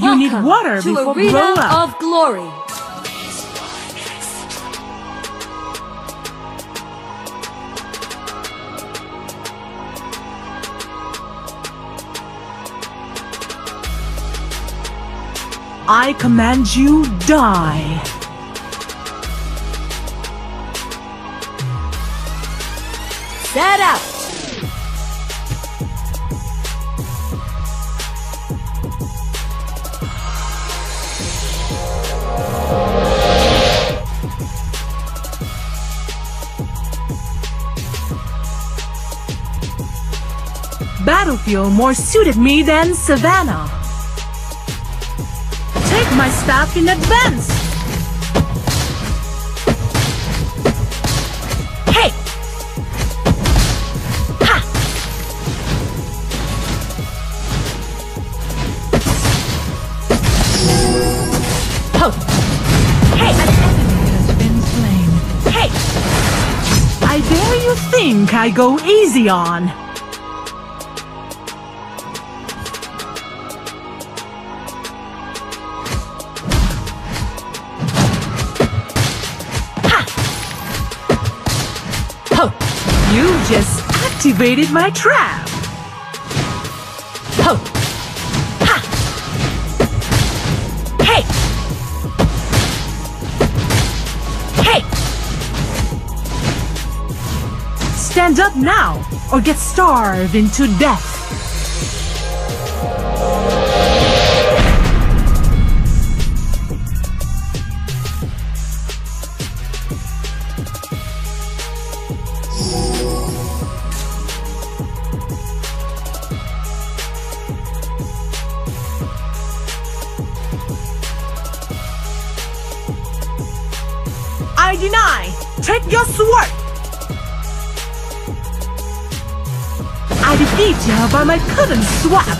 You need water to before Arena up. of Glory. I command you, die. Set out. Battlefield more suited me than Savannah. Take my staff in advance. Hey! Ha! Ho! Hey! An enemy has been slain. Hey! I dare you think I go easy on. Activated my trap! Ho! Ha! Hey! Hey! Stand up now, or get starved into death! Your sword! I defeat you by my cousin swap!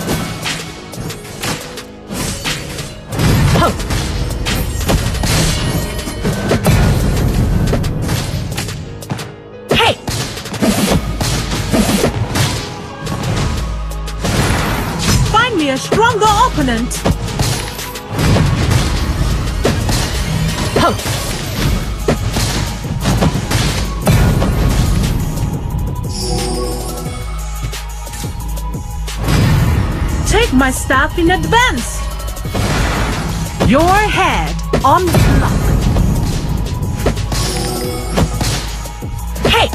Me a stronger opponent! Ho! Take my staff in advance. Your head on block. Hey!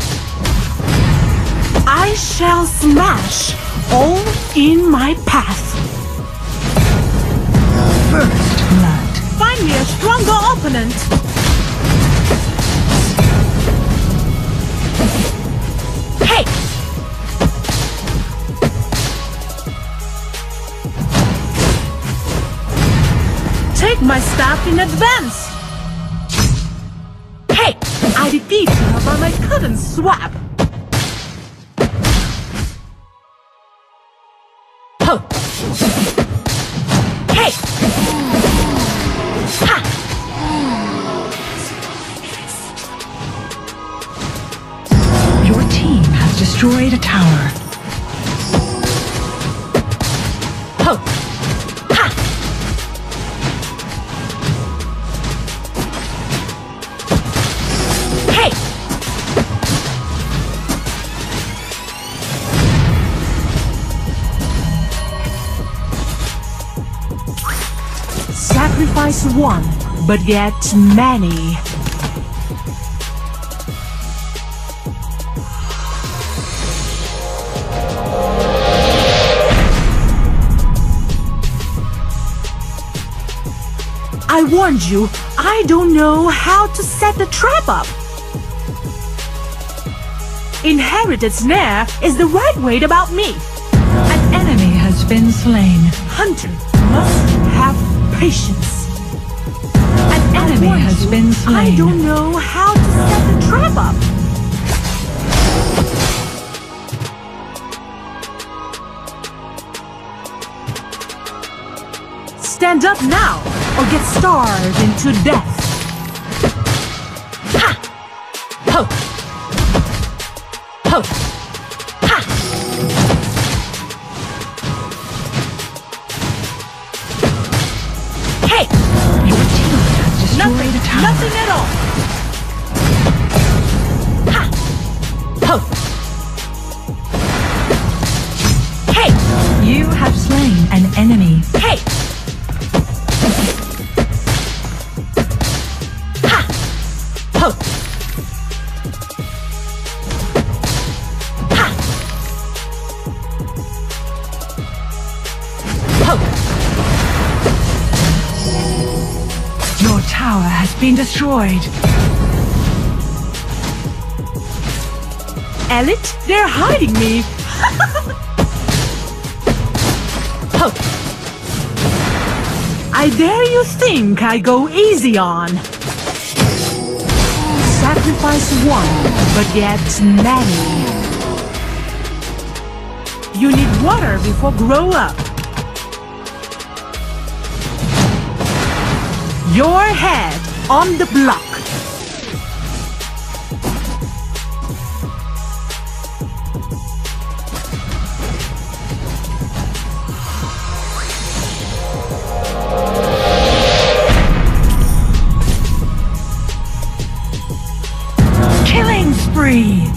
I shall smash all in my path. First blood. Find me a stronger opponent. My in advance. Hey! I defeat you by my cousin swap. Ho! Hey! Ha! Your team has destroyed a tower. Sacrifice one, but yet many. I warned you, I don't know how to set the trap up. Inherited snare is the right way about me. An enemy has been slain. Hunter patience. An enemy warned has been I don't know how to set the trap up. Stand up now, or get starved into death. Ha! Ho! You have slain an enemy. Hey! Ha! Ho! Ha! Ho! Your tower has been destroyed. Elliot, they're hiding me. I dare you think I go easy on. Sacrifice one, but get many. You need water before grow up. Your head on the block. Killing spree.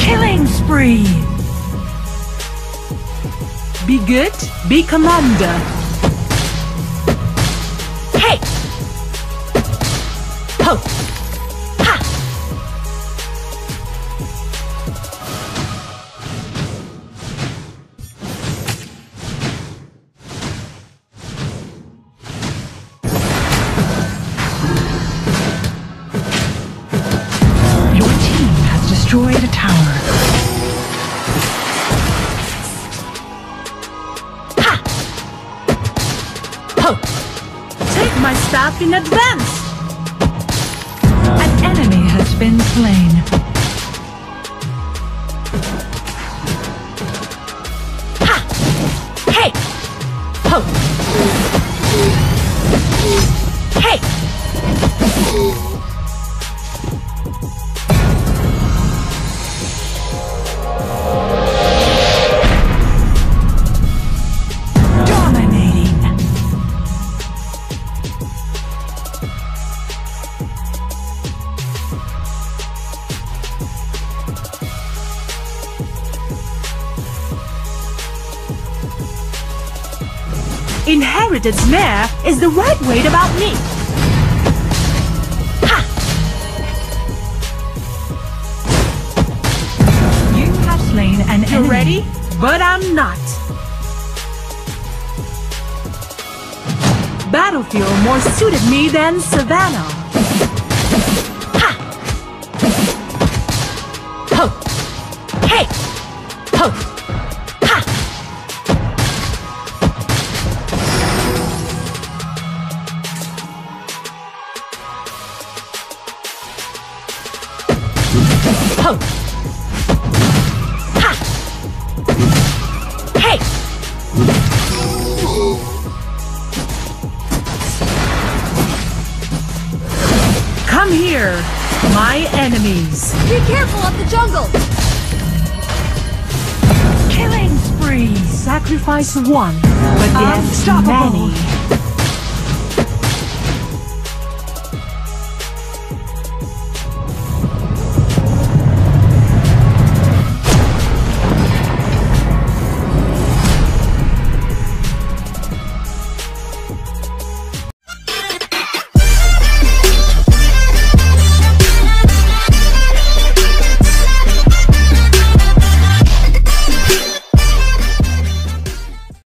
Killing spree. Be good, be commander. In advance! An enemy has been slain. Inherited snare is the right weight about me. Ha! You have slain an You enemy. ready? But I'm not. Battlefield more suited me than Savannah. Ha! Ho! Hey! Come here, my enemies. Be careful of the jungle! Killing spree. Sacrifice one, Unstoppable. many.